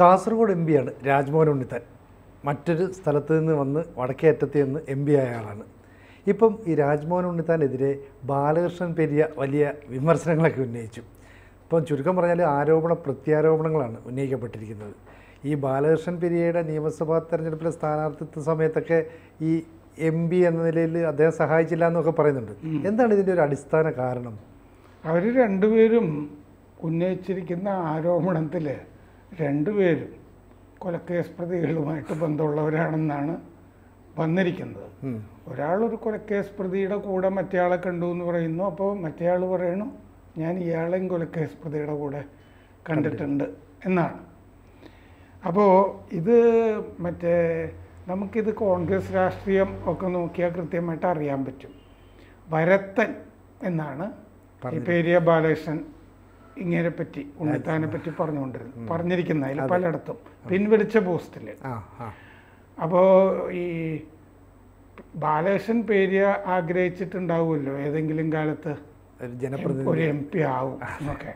Kasaragod M പിയാണ് രാജ്മോഹൻ ഉണ്ണിത്താൻ. മറ്റൊരു സ്ഥലത്ത് നിന്ന് വന്ന് വടക്കേ അറ്റത്ത് നിന്ന് എം പി ആയ ആളാണ്. ഇപ്പം ഈ രാജ്മോഹൻ ഉണ്ണിത്താനെതിരെ ബാലകൃഷ്ണൻ പെരിയ വലിയ വിമർശനങ്ങളൊക്കെ ഉന്നയിച്ചു. ഇപ്പം ചുരുക്കം പറഞ്ഞാൽ ആരോപണ പ്രത്യാരോപണങ്ങളാണ് ഉന്നയിക്കപ്പെട്ടിരിക്കുന്നത്. ഈ ബാലകൃഷ്ണൻ പെരിയയുടെ നിയമസഭാ തെരഞ്ഞെടുപ്പിലെ സ്ഥാനാർത്ഥിത്വ സമയത്തൊക്കെ ഈ എം പി എന്ന നിലയിൽ അദ്ദേഹം സഹായിച്ചില്ല എന്നൊക്കെ പറയുന്നുണ്ട്. എന്താണ് ഇതിന്റെ ഒരു അടിസ്ഥാന കാരണം? അവർ രണ്ടുപേരും ഉന്നയിച്ചിരിക്കുന്ന ആരോപണത്തിൽ രണ്ടുപേരും കൊലക്കേസ് പ്രതികളുമായിട്ട് ബന്ധമുള്ളവരാണെന്നാണ് വന്നിരിക്കുന്നത്. ഒരാൾ ഒരാളൊരു കൊലക്കേസ് പ്രതിയുടെ കൂടെ മറ്റേയാളെ കണ്ടു എന്ന് പറയുന്നു. അപ്പോൾ മറ്റേയാൾ പറയണു ഞാൻ ഇയാളെയും കൊലക്കേസ് പ്രതിയുടെ കൂടെ കണ്ടിട്ടുണ്ട് എന്നാണ്. അപ്പോൾ ഇത് മറ്റേ നമുക്കിത് കോൺഗ്രസ് രാഷ്ട്രീയം ഒക്കെ നോക്കിയാൽ കൃത്യമായിട്ട് അറിയാൻ പറ്റും. വരത്തൻ എന്നാണ് പേരിയ ബാലകൃഷ്ണൻ ഇങ്ങനെ പറ്റി ഉണ്ണിത്താനെ പറ്റി പറഞ്ഞുകൊണ്ടിരുന്നു. പറഞ്ഞിരിക്കുന്ന അതിൽ പലയിടത്തും. പിൻവലിച്ച പോസ്റ്റിൽ അപ്പോൾ ഈ ബാലകൃഷ്ണൻ പേരിയ ആഗ്രഹിച്ചിട്ടുണ്ടാവുമല്ലോ ഏതെങ്കിലും കാലത്ത്? ഒരു എം പി ആവും എന്നൊക്കെ.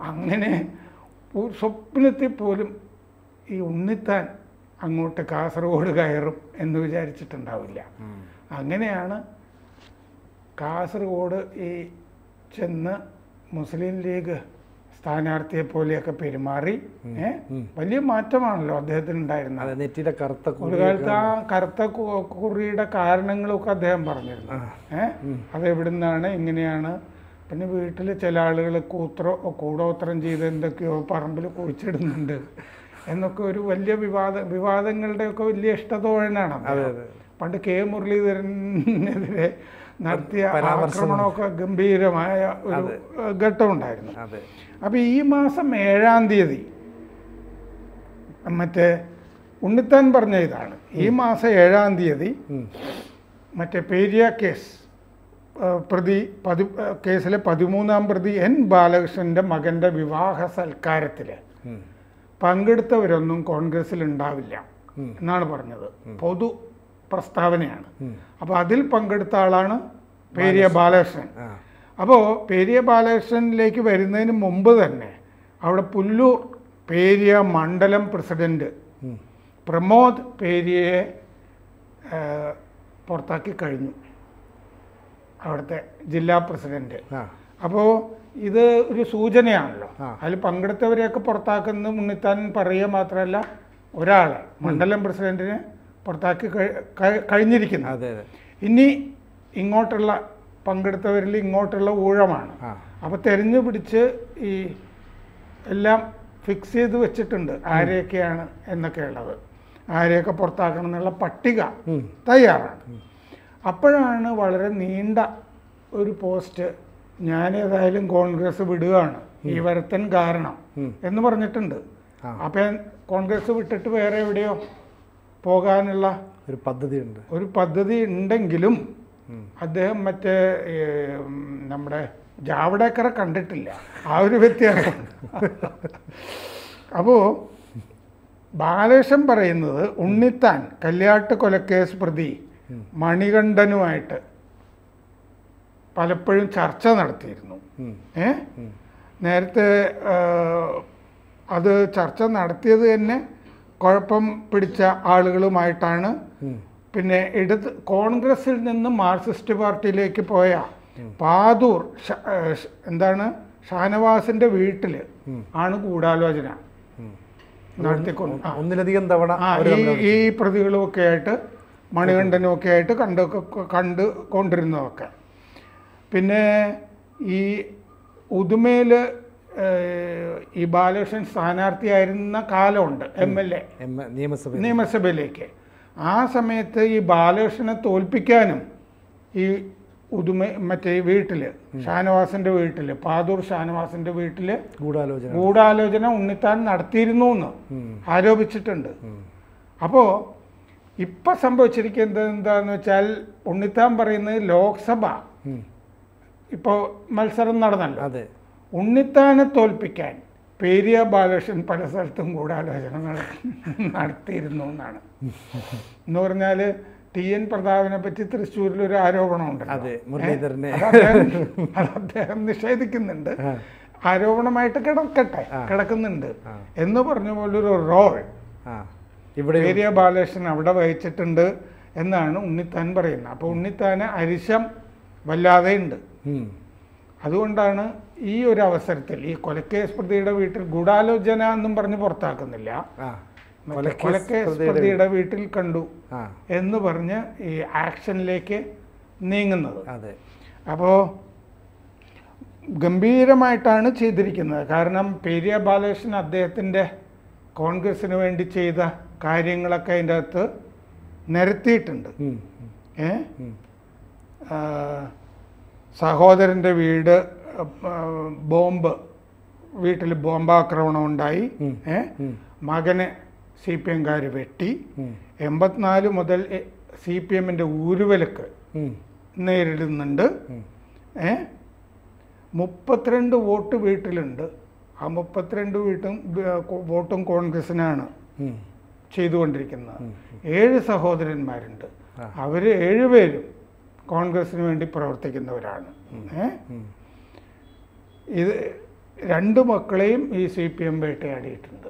അങ്ങനെ സ്വപ്നത്തിൽ പോലും ഈ ഉണ്ണിത്താൻ അങ്ങോട്ട് കാസർഗോഡ് കയറും എന്ന് വിചാരിച്ചിട്ടുണ്ടാവില്ല. അങ്ങനെയാണ് കാസർഗോഡ് ഈ ചെന്ന് മുസ്ലിം ലീഗ് സ്ഥാനാർത്ഥിയെ പോലെയൊക്കെ പെരുമാറി വലിയ മാറ്റമാണല്ലോ അദ്ദേഹത്തിന് ഉണ്ടായിരുന്നത് നെറ്റിയുടെ കറുത്ത ഒരു കാലത്ത് ആ കറുത്ത കുറിയുടെ കാരണങ്ങളൊക്കെ അദ്ദേഹം പറഞ്ഞിരുന്നു. ഏ? അത് എവിടുന്നാണ് എങ്ങനെയാണ് പിന്നെ വീട്ടിൽ ചില ആളുകൾ കൂത്രോ കൂടോത്രം ചെയ്ത് എന്തൊക്കെയോ പറമ്പിൽ കുഴിച്ചിടുന്നുണ്ട് എന്നൊക്കെ ഒരു വലിയ വിവാദ വിവാദങ്ങളുടെയൊക്കെ വലിയ ഇഷ്ടതോഴനാണ് പണ്ട് കെ. മുരളീധരനെതിരെ നടത്തിയ. ആക്രമണമൊക്കെ ഗംഭീരമായ ഒരു ഘട്ടമുണ്ടായിരുന്നു. അപ്പോൾ ഈ മാസം ഏഴാം തീയതി മറ്റേ ഉണ്ണിത്താൻ പറഞ്ഞ ഇതാണ്. ഈ മാസം ഏഴാം തീയതി. മറ്റേ പേരിയ കേസ് പ്രതി പതി കേസിലെ പതിമൂന്നാം പ്രതി എൻ ബാലകൃഷ്ണന്റെ മകന്റെ വിവാഹ സൽക്കാരത്തിൽ പങ്കെടുത്തവരൊന്നും കോൺഗ്രസിൽ ഉണ്ടാവില്ല എന്നാണ് പറഞ്ഞത്. പൊതു പ്രസ്താവനയാണ്. അപ്പോൾ അതിൽ പങ്കെടുത്ത ആളാണ് പേരിയ ബാലകൃഷ്ണൻ. അപ്പോൾ പേരിയ ബാലകൃഷ്ണനിലേക്ക് വരുന്നതിന് മുമ്പ് തന്നെ അവിടെ പുല്ലൂർ പേരിയ മണ്ഡലം പ്രസിഡന്റ് പ്രമോദ് പേരിയയെ പുറത്താക്കി കഴിഞ്ഞു. അവിടുത്തെ ജില്ലാ പ്രസിഡന്റ്. അപ്പോൾ ഇത് ഒരു സൂചനയാണല്ലോ. അതിൽ പങ്കെടുത്തവരെയൊക്കെ പുറത്താക്കുന്ന ഉണ്ണിത്താൻ പറയുക മാത്രമല്ല ഒരാളെ മണ്ഡലം പ്രസിഡന്റിനെ പുറത്താക്കി അതെ. ഇനി ഇങ്ങോട്ടുള്ള പങ്കെടുത്തവരിൽ ഇങ്ങോട്ടുള്ള ഊഴമാണ് അപ്പോൾ തെരഞ്ഞു പിടിച്ച് ഈ എല്ലാം ഫിക്സ് ചെയ്ത് വെച്ചിട്ടുണ്ട് ആരെയൊക്കെയാണ് എന്നൊക്കെ ഉള്ളത് ആരെയൊക്കെ പുറത്താക്കണം എന്നുള്ള പട്ടിക. തയ്യാറാണ് അപ്പോഴാണ് വളരെ നീണ്ട ഒരു പോസ്റ്റ് ഞാനേതായാലും കോൺഗ്രസ് വിടുകയാണ് ഈ വരത്തൻ കാരണം. എന്ന് പറഞ്ഞിട്ടുണ്ട്. അപ്പം കോൺഗ്രസ് വിട്ടിട്ട് വേറെ എവിടെയോ പോകാനുള്ള ഒരു പദ്ധതി ഉണ്ട് ഒരു പദ്ധതി ഉണ്ടെങ്കിലും. അദ്ദേഹം മറ്റേ നമ്മുടെ ജാവ്ഡേക്കറെ കണ്ടിട്ടില്ല. ആ ഒരു വ്യത്യാസം. അപ്പോൾ ബാലേഷം പറയുന്നത് ഉണ്ണിത്താൻ കല്യാട്ട് കൊലക്കേസ് പ്രതി മണികണ്ഠനുമായിട്ട് പലപ്പോഴും ചർച്ച നടത്തിയിരുന്നു. ഏ? നേരത്തെ അത് ചർച്ച നടത്തിയത് തന്നെ കുഴപ്പം പിടിച്ച ആളുകളുമായിട്ടാണ്. പിന്നെ ഇടത് കോൺഗ്രസിൽ നിന്ന് മാർക്സിസ്റ്റ് പാർട്ടിയിലേക്ക് പോയ പാതൂർ എന്താണ്? ഷാനവാസിന്റെ വീട്ടിൽ ആണ് ഗൂഢാലോചന. നടത്തിക്കൊണ്ട്. ഒന്നിലധികം തവണ ഈ പ്രതികളും ഒക്കെ ആയിട്ട് മണികണ്ഠനും ഒക്കെ ആയിട്ട് കണ്ട് കണ്ട് കൊണ്ടിരുന്നതൊക്കെ. പിന്നെ ഈ ഉദുമയിൽ ഈ ബാലകൃഷ്ണൻ സ്ഥാനാർത്ഥിയായിരുന്ന കാലമുണ്ട് എം എൽ എ. എ- നിയമസഭ നിയമസഭയിലേക്ക്. ആ സമയത്ത് ഈ ബാലകൃഷ്ണനെ തോൽപ്പിക്കാനും ഈ ഉദുമ മറ്റേ ഈ വീട്ടിൽ ഷാനവാസിന്റെ വീട്ടിൽ പാതൂർ ഷാനവാസിന്റെ വീട്ടിൽ ഗൂഢാലോചന. ഗൂഢാലോചന ഉണ്ണിത്താൻ നടത്തിയിരുന്നു എന്ന് ആരോപിച്ചിട്ടുണ്ട്. അപ്പോ അപ്പോൾ ഇപ്പം സംഭവിച്ചിരിക്കുന്നത് എന്താന്ന് വെച്ചാൽ ഉണ്ണിത്താൻ പറയുന്നത് ലോക്സഭ ഇപ്പോ ഇപ്പോൾ മത്സരം നടന്നല്ലോ. അതെ. ഉണ്ണിത്താനെ തോൽപ്പിക്കാൻ പേരിയ ബാലകൃഷ്ണൻ പല സ്ഥലത്തും ഗൂഢാലോചന നടത്തിയിരുന്നു എന്നാണ്. എന്ന് പറഞ്ഞാൽ ടി എൻ പ്രതാപനെ പറ്റി തൃശ്ശൂരിൽ ഒരു ആരോപണമുണ്ട് അതെ, അദ്ദേഹം- നിഷേധിക്കുന്നുണ്ട്. ആരോപണമായിട്ട് കിടക്കട്ടെ കിടക്കുന്നുണ്ട്. എന്ന് പറഞ്ഞ പോലെ ഒരു റോൾ ഇവിടെ ഏരിയ ബാലകൃഷ്ണൻ അവിടെ വഹിച്ചിട്ടുണ്ട് എന്നാണ് ഉണ്ണിത്താൻ പറയുന്നത്. അപ്പോൾ ഉണ്ണിത്താന് അരിശം വല്ലാതെ ഉണ്ട് അതുകൊണ്ടാണ് ഈ ഒരു അവസരത്തിൽ ഈ കൊലക്കേസ് പ്രതിയുടെ വീട്ടിൽ ഗൂഢാലോചന എന്നും പറഞ്ഞ് പുറത്താക്കുന്നില്ല. കൊലക്കേസ് പ്രതിയുടെ വീട്ടിൽ. കണ്ടു എന്ന് പറഞ്ഞ് ഈ ആക്ഷനിലേക്ക് നീങ്ങുന്നത്. അപ്പോൾ ഗംഭീരമായിട്ടാണ് ചെയ്തിരിക്കുന്നത്. കാരണം പെരിയ ബാലകൃഷ്ണൻ അദ്ദേഹത്തിന്റെ കോൺഗ്രസിന് വേണ്ടി ചെയ്ത കാര്യങ്ങളൊക്കെ അതിന്റെ അകത്ത് നിരത്തിയിട്ടുണ്ട്. ഏ. സഹോദരന്റെ വീട് ബോംബ് വീട്ടിൽ ബോംബാക്രമണം ഉണ്ടായി. മകനെ സി പി എംകാർ വെട്ടി. എൺപത്തിനാല് മുതൽ സി പി എമ്മിന്റെ ഊരുവലക്ക്. നേരിടുന്നുണ്ട്. ഏ? മുപ്പത്തിരണ്ട് വോട്ട് വീട്ടിലുണ്ട്. ആ മുപ്പത്തിരണ്ട് വീട്ടും വോട്ടും കോൺഗ്രസിനാണ് ചെയ്തുകൊണ്ടിരിക്കുന്നത്. ഏഴ് സഹോദരന്മാരുണ്ട്. അവർ ഏഴുപേരും കോൺഗ്രസിന് വേണ്ടി പ്രവർത്തിക്കുന്നവരാണ്. ഏ. ഇത് രണ്ട് മക്കളെയും ഈ സി പി എം വേട്ടയാടിയിട്ടുണ്ട്.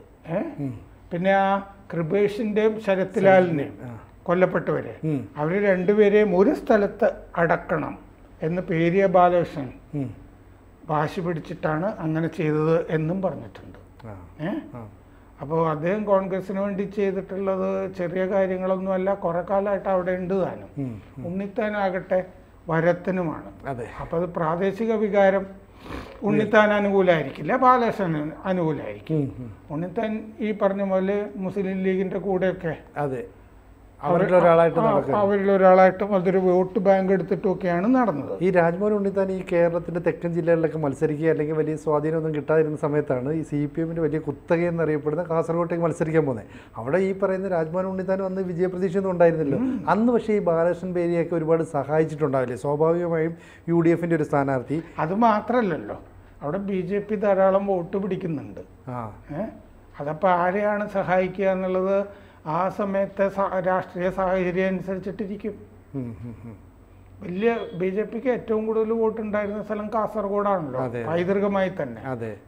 പിന്നെ ആ കൃപേഷിന്റെയും ശരത്ലാലിന്റെയും കൊല്ലപ്പെട്ടവരെ. അവർ രണ്ടുപേരെയും ഒരു സ്ഥലത്ത് അടക്കണം എന്ന് പേരിയ ബാലകൃഷ്ണൻ. വാശി പിടിച്ചിട്ടാണ് അങ്ങനെ ചെയ്തത് എന്നും പറഞ്ഞിട്ടുണ്ട്. അപ്പോൾ അദ്ദേഹം കോൺഗ്രസിന് വേണ്ടി ചെയ്തിട്ടുള്ളത് ചെറിയ കാര്യങ്ങളൊന്നുമല്ല കുറെ കാലമായിട്ട് അവിടെ ഉണ്ട് താനും. ഉണ്ണിത്താനാകട്ടെ വരത്തിനുമാണ്. അതെ. അപ്പോൾ അത് പ്രാദേശിക വികാരം ഉണ്ണിത്താൻ അനുകൂലമായിരിക്കില്ല ബാലകൃഷ്ണൻ അനുകൂലമായിരിക്കും. ഉണ്ണിത്താൻ ഈ പറഞ്ഞ പോലെ മുസ്ലിം ലീഗിന്റെ കൂടെയൊക്കെ അതെ അവരിൽ ഒരാളായിട്ട് അതൊരു വോട്ട് ബാങ്ക് എടുത്തിട്ടും ഒക്കെയാണ് നടന്നത്. ഈ രാജ്മോഹൻ ഉണ്ണിത്താൻ ഈ കേരളത്തിന്റെ തെക്കൻ ജില്ലകളിലൊക്കെ മത്സരിക്കുക അല്ലെങ്കിൽ വലിയ സ്വാധീനമൊന്നും കിട്ടാതിരുന്ന സമയത്താണ് ഈ സി പി എമ്മിന്റെ വലിയ കുത്തക എന്നറിയപ്പെടുന്ന കാസർഗോട്ടേക്ക് മത്സരിക്കാൻ പോകുന്നത്. അവിടെ ഈ പറയുന്ന രാജ്മോഹൻ ഉണ്ണിത്താൻ വന്ന് വിജയപ്രതീക്ഷയൊന്നും ഉണ്ടായിരുന്നില്ല. അന്ന് പക്ഷേ ഈ ബാലകൃഷ്ണൻ പേരിയൊക്കെ ഒരുപാട് സഹായിച്ചിട്ടുണ്ടാവില്ലേ? സ്വാഭാവികമായും യു ഡി എഫിന്റെ ഒരു സ്ഥാനാർത്ഥി. അത് മാത്രമല്ലല്ലോ അവിടെ ബി ജെ പി ധാരാളം വോട്ട് പിടിക്കുന്നുണ്ട്. ആ. ഏ? അതപ്പോൾ ആരെയാണ് സഹായിക്കുക എന്നുള്ളത് ആ സമയത്തെ രാഷ്ട്രീയ സാഹചര്യം അനുസരിച്ചിട്ടിരിക്കും. വലിയ ബി ജെ പിക്ക് ഏറ്റവും കൂടുതൽ വോട്ട് ഉണ്ടായിരുന്ന സ്ഥലം കാസർഗോഡാണല്ലോ. പൈതൃകമായി തന്നെ.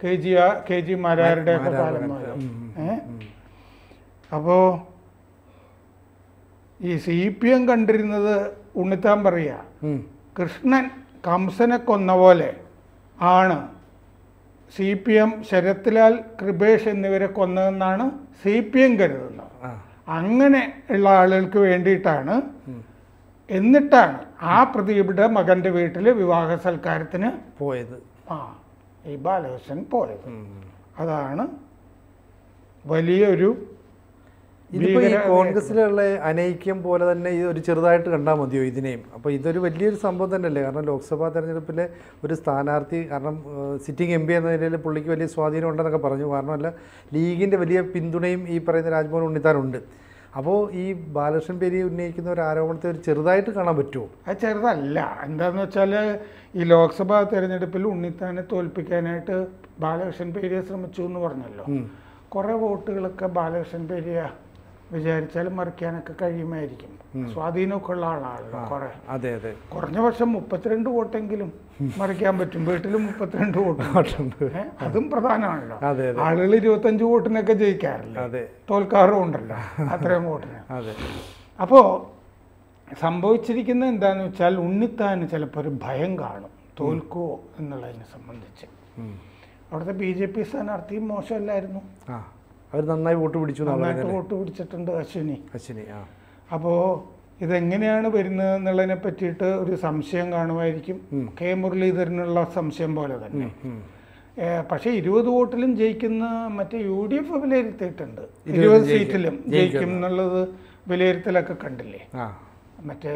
കെ ജി കെ ജി മാരാരുടെ ഒക്കെ കാലം അപ്പോ ഈ സി പി എം കണ്ടിരുന്നത് ഉണ്ണിത്താൻ പറയുക കൃഷ്ണൻ കംസനെ കൊന്ന പോലെ ആണ് C P M Sarathlal Kripesh എന്നിവരെ കൊന്നതെന്നാണ് സി പി എം കരുതുന്നത് അങ്ങനെ ഉള്ള ആളുകൾക്ക് വേണ്ടിയിട്ടാണ് എന്നിട്ടാണ് ആ പ്രതിയുടെ മകന്റെ വീട്ടിൽ വിവാഹ സൽക്കാരത്തിന് പോയത്. ആ ഈ ബാലകൃഷ്ണൻ പോയത്. അതാണ് വലിയൊരു ഇതിപ്പോ ഈ കോൺഗ്രസിലുള്ള അനൈക്യം പോലെ തന്നെ ഇത് ഒരു ചെറുതായിട്ട് കണ്ടാൽ മതിയോ ഇതിനെയും? അപ്പോൾ ഇതൊരു വലിയൊരു സംഭവം തന്നെയല്ലേ? കാരണം ലോക്സഭാ തെരഞ്ഞെടുപ്പിലെ ഒരു സ്ഥാനാർത്ഥി കാരണം സിറ്റിംഗ് എം പി എന്ന നിലയിൽ പുള്ളിക്ക് വലിയ സ്വാധീനം ഉണ്ടെന്നൊക്കെ പറഞ്ഞു. കാരണമല്ല ലീഗിന്റെ വലിയ പിന്തുണയും ഈ പറയുന്ന രാജ്മോഹൻ ഉണ്ണിത്താനുണ്ട്. അപ്പോൾ ഈ ബാലകൃഷ്ണൻ പേരി ഉന്നയിക്കുന്ന ഒരു ആരോപണത്തെ ഒരു ചെറുതായിട്ട് കാണാൻ പറ്റുമോ? അത് ചെറുതല്ല. എന്താന്ന് വെച്ചാൽ ഈ ലോക്സഭാ തെരഞ്ഞെടുപ്പിൽ ഉണ്ണിത്താനെ തോൽപ്പിക്കാനായിട്ട് ബാലകൃഷ്ണൻ പേരിയെ ശ്രമിച്ചു എന്ന് പറഞ്ഞല്ലോ. കുറേ വോട്ടുകളൊക്കെ ബാലകൃഷ്ണൻ പേരിയ വിചാരിച്ചാൽ മറിക്കാനൊക്കെ കഴിയുമായിരിക്കും. സ്വാധീനമൊക്കെ ഉള്ള ആളാണല്ലോ കുറെ. അതെ അതെ. കുറഞ്ഞ പക്ഷം മുപ്പത്തിരണ്ട് വോട്ടെങ്കിലും മറിക്കാൻ പറ്റും. വീട്ടിൽ മുപ്പത്തിരണ്ട് വോട്ട്. അതും പ്രധാനമാണല്ലോ. ആളുകൾ ഇരുപത്തഞ്ച് വോട്ടിനൊക്കെ ജയിക്കാറില്ല? തോൽക്കാറും ഉണ്ടല്ലോ അത്രയും വോട്ടിന്. അപ്പോൾ സംഭവിച്ചിരിക്കുന്നത് എന്താണെന്ന് വെച്ചാൽ ഉണ്ണിത്താന് ചിലപ്പോൾ ഒരു ഭയം കാണും. തോൽക്കുവോ എന്നുള്ളതിനെ സംബന്ധിച്ച്. അവിടുത്തെ ബി ജെ പി സ്ഥാനാർത്ഥിയും മോശമല്ലായിരുന്നു. അവർ നന്നായി വോട്ട് പിടിച്ചു നന്നായിട്ട് വോട്ട് പിടിച്ചിട്ടുണ്ട് അശ്വിനി. അശ്വിനി ആ. അപ്പോൾ ഇതെങ്ങനെയാണ് വരുന്നത് എന്നുള്ളതിനെ പറ്റിയിട്ട് ഒരു സംശയം കാണുമായിരിക്കും. കെ മുരളീധരനുള്ള സംശയം പോലെ തന്നെ. പക്ഷെ ഇരുപത് വോട്ടിലും ജയിക്കുന്ന മറ്റേ യു ഡി എഫ് വിലയിരുത്തിയിട്ടുണ്ട്. ഇരുപത് സീറ്റിലും ജയിക്കും എന്നുള്ളത് വിലയിരുത്തലൊക്കെ കണ്ടില്ലേ? മറ്റേ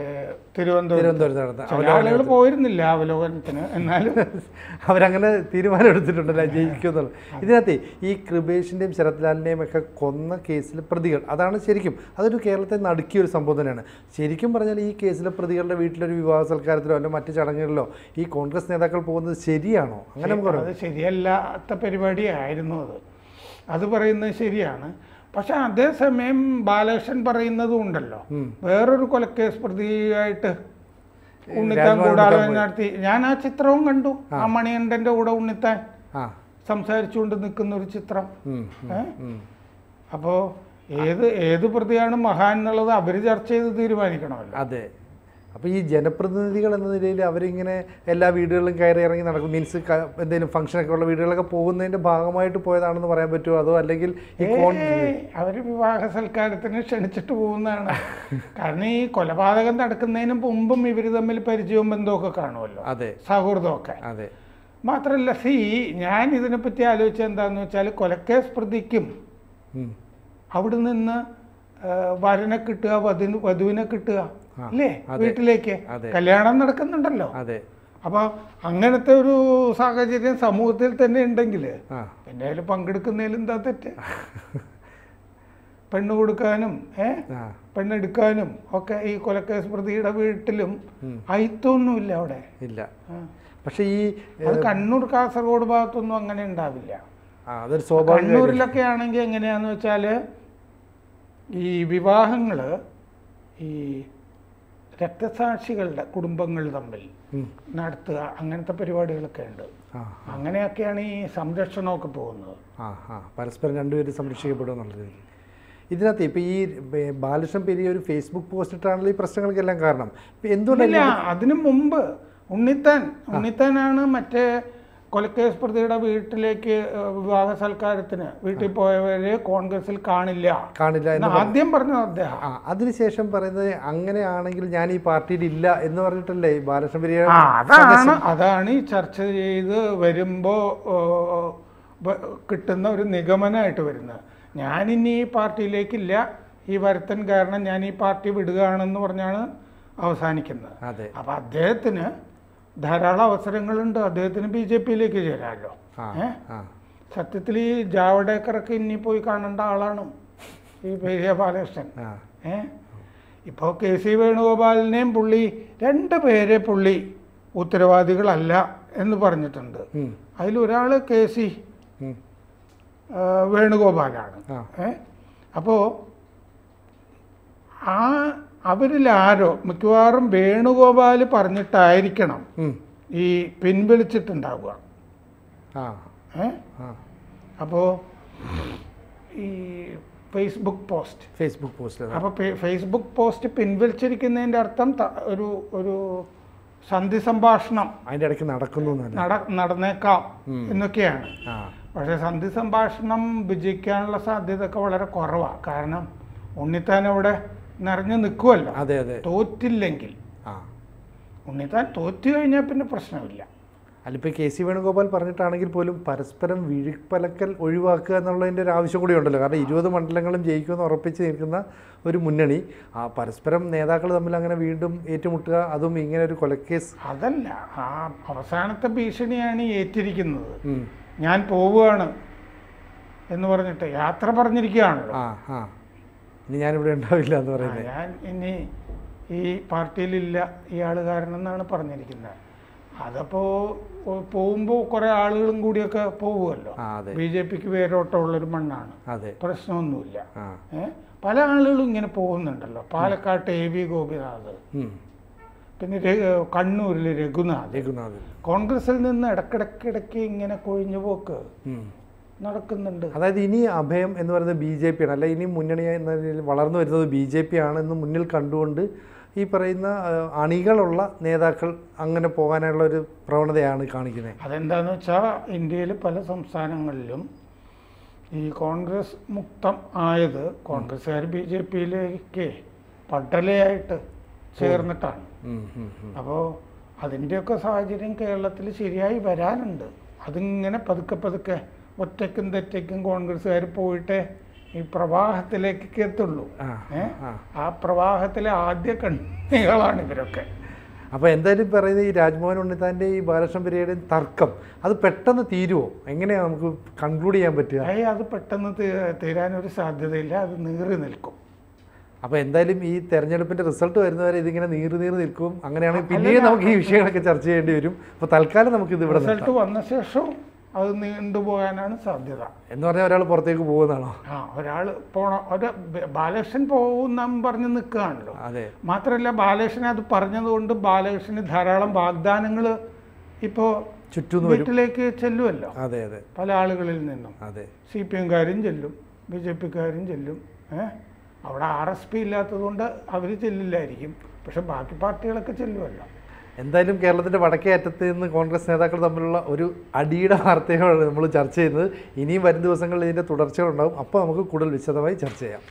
തിരുവനന്തപുരം തിരുവനന്തപുരത്ത് പോയിരുന്നില്ല അവലോകനത്തിന്. എന്നാലും അവരങ്ങനെ തീരുമാനം എടുത്തിട്ടുണ്ടല്ലോ ജയിക്കുമെന്നുള്ളത്. ഇതിനകത്ത് ഈ കൃപേഷിന്റെയും ശരത്ലാലിന്റെയും ഒക്കെ കൊന്ന കേസിൽ പ്രതികൾ അതാണ് ശരിക്കും അതൊരു കേരളത്തെ നടുക്കിയ ഒരു സംഭവം തന്നെയാണ്. ശരിക്കും പറഞ്ഞാൽ ഈ കേസിലെ പ്രതികളുടെ വീട്ടിലൊരു വിവാഹ സൽക്കാരത്തിലോ അല്ലെങ്കിൽ മറ്റു ചടങ്ങുകളിലോ ഈ കോൺഗ്രസ് നേതാക്കൾ പോകുന്നത് ശരിയാണോ? അങ്ങനെ അത് ശരിയല്ലാത്ത പരിപാടിയായിരുന്നു അത്. അത് പറയുന്നത് ശരിയാണ്. പക്ഷെ അതേസമയം ബാലകൃഷ്ണൻ പറയുന്നതും ഉണ്ടല്ലോ. വേറൊരു കൊലക്കേസ് പ്രതിയായിട്ട് ഉണ്ണിത്താൻ കൂടാതെ കൂടാലോചന നടത്തി. ഞാൻ ആ ചിത്രവും കണ്ടു. ആ. മണികണ്ഠന്റെ കൂടെ ഉണ്ണിത്താൻ സംസാരിച്ചുകൊണ്ട് നിൽക്കുന്ന ഒരു ചിത്രം. അപ്പോൾ ഏത് ഏത് പ്രതിയാണ് മഹാൻ എന്നുള്ളത് അവർ ചർച്ച ചെയ്ത് തീരുമാനിക്കണമല്ലോ. അതെ. അപ്പോൾ ഈ ജനപ്രതിനിധികൾ എന്ന നിലയിൽ അവരിങ്ങനെ എല്ലാ വീടുകളിലും കയറി ഇറങ്ങി നടക്കും. മീൻസ് എന്തെങ്കിലും ഫംഗ്ഷനൊക്കെ ഉള്ള വീടുകളൊക്കെ പോകുന്നതിന്റെ ഭാഗമായിട്ട് പോയതാണെന്ന് പറയാൻ പറ്റുമോ അതോ അല്ലെങ്കിൽ ഈ അവർ വിവാഹ സൽക്കാരത്തിന് ക്ഷണിച്ചിട്ട് പോകുന്നതാണ്. കാരണം ഈ കൊലപാതകം നടക്കുന്നതിന് മുമ്പും ഇവർ തമ്മിൽ പരിചയവും ബന്ധമൊക്കെ കാണുമല്ലോ. അതെ. സൗഹൃദമൊക്കെ. അതെ. മാത്രമല്ല സി ഞാൻ ഇതിനെപ്പറ്റി ആലോചിച്ച എന്താണെന്ന് വെച്ചാൽ കൊലക്കേസ് പ്രതിക്കും. അവിടെ നിന്ന് വരനെ കിട്ടുക വധു വധുവിനെ കിട്ടുക. അല്ലേ. വീട്ടിലേക്ക്? കല്യാണം നടക്കുന്നുണ്ടല്ലോ. അതെ. അപ്പൊ അങ്ങനത്തെ ഒരു സാഹചര്യം സമൂഹത്തിൽ തന്നെ ഉണ്ടെങ്കിൽ പിന്നെ അതിൽ പങ്കെടുക്കുന്നതിൽ എന്താ തെറ്റ്? പെണ്ണ് കൊടുക്കാനും ഏ? പെണ്ണെടുക്കാനും ഒക്കെ ഈ കൊലക്കേസ് പ്രതിയുടെ വീട്ടിലും അയിത്തൊന്നുമില്ല അവിടെ. ഇല്ല. പക്ഷെ ഈ കണ്ണൂർ കാസർഗോഡ് ഭാഗത്തൊന്നും അങ്ങനെ ഉണ്ടാവില്ല. അതൊരു സ്വാഭാവിക കണ്ണൂരിലൊക്കെ ആണെങ്കിൽ എങ്ങനെയാന്ന് വെച്ചാൽ ഈ വിവാഹങ്ങൾ ഈ രക്തസാക്ഷികളുടെ കുടുംബങ്ങൾ തമ്മിൽ. നടത്തുക അങ്ങനത്തെ പരിപാടികളൊക്കെ ഉണ്ട്. അങ്ങനെയൊക്കെയാണ് ഈ സംരക്ഷണമൊക്കെ പോകുന്നത്. ആ ആ. പരസ്പരം രണ്ടുപേരും സംരക്ഷിക്കപ്പെടും എന്നുള്ള രീതിയിൽ ഇതിനകത്ത് ഇപ്പൊ ഈ ബാലകൃഷ്ണൻ പെരിയ ഒരു ഫേസ്ബുക്ക് പോസ്റ്റ് ഇട്ടാണല്ലോ ഈ പ്രശ്നങ്ങൾക്കെല്ലാം കാരണം. എന്തുകൊണ്ടല്ല അതിനു മുമ്പ് ഉണ്ണിത്താൻ ഉണ്ണിത്താനാണ് മറ്റേ കൊലക്കേസ് പ്രതിയുടെ വീട്ടിലേക്ക് വിവാഹ സൽക്കാരത്തിന് വീട്ടിൽ പോയവരെ കോൺഗ്രസിൽ കാണില്ല. കാണില്ല ആദ്യം പറഞ്ഞു അദ്ദേഹം. അതിനുശേഷം പറയുന്നത് അങ്ങനെയാണെങ്കിൽ ഞാൻ ഈ പാർട്ടിയിൽ ഇല്ല എന്ന് പറഞ്ഞിട്ടല്ലേ ആ അതാണ് അതാണ് ഈ ചർച്ച ചെയ്ത് വരുമ്പോൾ കിട്ടുന്ന ഒരു നിഗമനമായിട്ട് വരുന്നത്. ഞാനിനി ഈ പാർട്ടിയിലേക്കില്ല. ഈ വരുത്തൻ കാരണം ഞാൻ ഈ പാർട്ടി വിടുകയാണെന്ന് പറഞ്ഞാണ് അവസാനിക്കുന്നത്. അപ്പം അദ്ദേഹത്തിന് ധാരാളം അവസരങ്ങളുണ്ട്. അദ്ദേഹത്തിന് ബി ജെ പിയിലേക്ക് ചേരാമല്ലോ ഏ? സത്യത്തിൽ ഈ ജാവഡേക്കറൊക്കെ ഇനി പോയി കാണേണ്ട ആളാണ് ഈ പെരിയ ബാലകൃഷ്ണൻ. ഏ? ഇപ്പോൾ കെ സി വേണുഗോപാലിനെയും പുള്ളി രണ്ട് പേരെ പുള്ളി ഉത്തരവാദികളല്ല എന്ന് പറഞ്ഞിട്ടുണ്ട്. അതിലൊരാൾ കെ സി വേണുഗോപാലാണ്. ഏ? അപ്പോൾ ആ അവരിലാരോ മിക്കവാറും വേണുഗോപാൽ പറഞ്ഞിട്ടായിരിക്കണം ഈ പിൻവലിച്ചിട്ടുണ്ടാവുക ഏ? അപ്പോൾ ഈ ഫേസ്ബുക്ക് പോസ്റ്റ്. ഫേസ്ബുക്ക് പോസ്റ്റ് അപ്പോൾ ഫേസ്ബുക്ക് പോസ്റ്റ് പിൻവലിച്ചിരിക്കുന്നതിന്റെ അർത്ഥം ഒരു ഒരു സന്ധി സംഭാഷണം അതിന്റെ ഇടയ്ക്ക് നടക്കുന്നു നടന്നേക്കാം എന്നൊക്കെയാണ്. പക്ഷേ സന്ധി സംഭാഷണം വിജയിക്കാനുള്ള സാധ്യത ഒക്കെ വളരെ കുറവാണ് കാരണം ഉണ്ണിത്താൻ അവിടെ നിറഞ്ഞു നിൽക്കുമല്ലോ അതെ അതെ. തോറ്റില്ലെങ്കിൽ. ആ. ഉണ്ണിത്താൻ തോറ്റു കഴിഞ്ഞാൽ പിന്നെ പ്രശ്നമില്ല. അല്ലിപ്പോൾ കെ സി വേണുഗോപാൽ പറഞ്ഞിട്ടാണെങ്കിൽ പോലും പരസ്പരം വിഴിപ്പലക്കൽ ഒഴിവാക്കുക എന്നുള്ളതിന്റെ ഒരു ആവശ്യം കൂടി ഉണ്ടല്ലോ. കാരണം ഇരുപത് മണ്ഡലങ്ങളും ജയിക്കുമെന്ന് ഉറപ്പിച്ച് നിൽക്കുന്ന ഒരു മുന്നണി ആ പരസ്പരം നേതാക്കൾ തമ്മിൽ അങ്ങനെ വീണ്ടും ഏറ്റുമുട്ടുക അതും ഇങ്ങനെ ഒരു കൊലക്കേസ്. അതല്ല ആ അവസാനത്തെ ഭീഷണിയാണ് ഈ ഏറ്റിരിക്കുന്നത്. ഞാൻ പോവുകയാണ് എന്ന് പറഞ്ഞിട്ട് യാത്ര പറഞ്ഞിരിക്കുകയാണല്ലോ. ആ ആ. ഇനി ഞാനിവിടെ ഉണ്ടാവില്ല എന്ന് പറയുന്നത്. ഞാൻ ഇനി ഈ പാർട്ടിയിലില്ല ഇയാൾ കാരണം എന്നാണ് പറഞ്ഞിരിക്കുന്നത്. അതപ്പോ പോകുമ്പോൾ കുറേ ആളുകളും കൂടിയൊക്കെ പോകുമല്ലോ ബി ജെ പിക്ക് വേരോട്ടമുള്ളൊരു മണ്ണാണ്. പ്രശ്നമൊന്നുമില്ല. പല ആളുകളും ഇങ്ങനെ പോകുന്നുണ്ടല്ലോ. പാലക്കാട്ട് എ വി ഗോപിനാഥ്. പിന്നെ കണ്ണൂരിലെ കണ്ണൂരിൽ രഘുനാഥ്. രഘുനാഥ്. കോൺഗ്രസിൽ നിന്ന് ഇടക്കിടക്കിടക്ക് ഇങ്ങനെ കൊഴിഞ്ഞു പോക്ക്. നടക്കുന്നുണ്ട്. അതായത് ഇനി അഭയം എന്ന് പറയുന്നത് ബി ജെ പി ആണ് അല്ല ഇനി മുന്നണി എന്ന വളർന്നു വരുന്നത് ബി ജെ പി ആണെന്ന് മുന്നിൽ കണ്ടുകൊണ്ട് ഈ പറയുന്ന അണികളുള്ള നേതാക്കൾ അങ്ങനെ പോകാനുള്ള ഒരു പ്രവണതയാണ് കാണിക്കുന്നത്. അതെന്താന്ന് വെച്ചാൽ ഇന്ത്യയിൽ പല സംസ്ഥാനങ്ങളിലും ഈ കോൺഗ്രസ് മുക്തം ആയത് കോൺഗ്രസ്സുകാർ ബി ജെ പിയിലേക്ക് പട്ടലയായിട്ട് ചേർന്നിട്ടാണ്. അപ്പോൾ അതിന്റെയൊക്കെ സാഹചര്യം കേരളത്തിൽ ശരിയായി വരാനുണ്ട്. അതിങ്ങനെ പതുക്കെ പതുക്കെ ഒറ്റയ്ക്കും തെറ്റയ്ക്കും കോൺഗ്രസ്സുകാർ പോയിട്ട് ഈ പ്രവാഹത്തിലേക്ക് എത്തുള്ളൂ ആ പ്രവാഹത്തിലെ ആദ്യ കണ്ണികളാണ് ഇവരൊക്കെ. അപ്പോൾ എന്തായാലും പറയുന്നത് ഈ രാജ്മോഹൻ ഉണ്ണിത്താന്റെ ഈ ബാലകൃഷ്ണൻ പെരിയയുടെയും തർക്കം അത് പെട്ടെന്ന് തീരുമോ എങ്ങനെയാണ് നമുക്ക് കൺക്ലൂഡ് ചെയ്യാൻ പറ്റുക? അയ്യ അത് പെട്ടെന്ന് തീരാനൊരു സാധ്യതയില്ല അത് നീറി നിൽക്കും. അപ്പോൾ എന്തായാലും ഈ തെരഞ്ഞെടുപ്പിന്റെ റിസൾട്ട് വരുന്നവരെ ഇതിങ്ങനെ നീറി നീറി നിൽക്കും. അങ്ങനെയാണെങ്കിൽ പിന്നെയും നമുക്ക് ഈ വിഷയങ്ങളൊക്കെ ചർച്ച ചെയ്യേണ്ടി വരും. അപ്പോൾ തൽക്കാലം നമുക്ക് ഇത് ഇവിടെ റിസൾട്ട് വന്ന ശേഷം അത് നീണ്ടുപോകാനാണ് സാധ്യത. എന്ന് പറഞ്ഞാൽ ഒരാൾ പുറത്തേക്ക് പോകുന്നതാണോ? ആ ഒരാൾ പോണം ഒരു ബാലകൃഷ്ണൻ പോകുന്ന പറഞ്ഞ് നിൽക്കുകയാണല്ലോ. അതെ. മാത്രമല്ല ബാലകൃഷ്ണൻ അത് പറഞ്ഞതുകൊണ്ട് ബാലകൃഷ്ണന് ധാരാളം വാഗ്ദാനങ്ങൾ ഇപ്പോൾ ചുറ്റും വീട്ടിലേക്ക് ചെല്ലുമല്ലോ അതെ അതെ. പല ആളുകളിൽ നിന്നും. അതെ. സി പി എംകാരും ചെല്ലും ബി ജെ പിക്കാരും ചെല്ലും ഏ? അവിടെ ആർ എസ് പി ഇല്ലാത്തതുകൊണ്ട് അവർ ചെല്ലില്ലായിരിക്കും. പക്ഷെ ബാക്കി പാർട്ടികളൊക്കെ ചെല്ലുമല്ലോ എന്തായാലും കേരളത്തിന്റെ വടക്കേ അറ്റത്ത് നിന്ന് കോൺഗ്രസ് നേതാക്കൾ തമ്മിലുള്ള ഒരു അടിയുടെ വാർത്തയാണ് നമ്മൾ ചർച്ച ചെയ്യുന്നത്. ഇനിയും വരും ദിവസങ്ങളിൽ ഇതിന്റെ തുടർച്ചകളുണ്ടാകും അപ്പോൾ നമുക്ക് കൂടുതൽ വിശദമായി ചർച്ച ചെയ്യാം.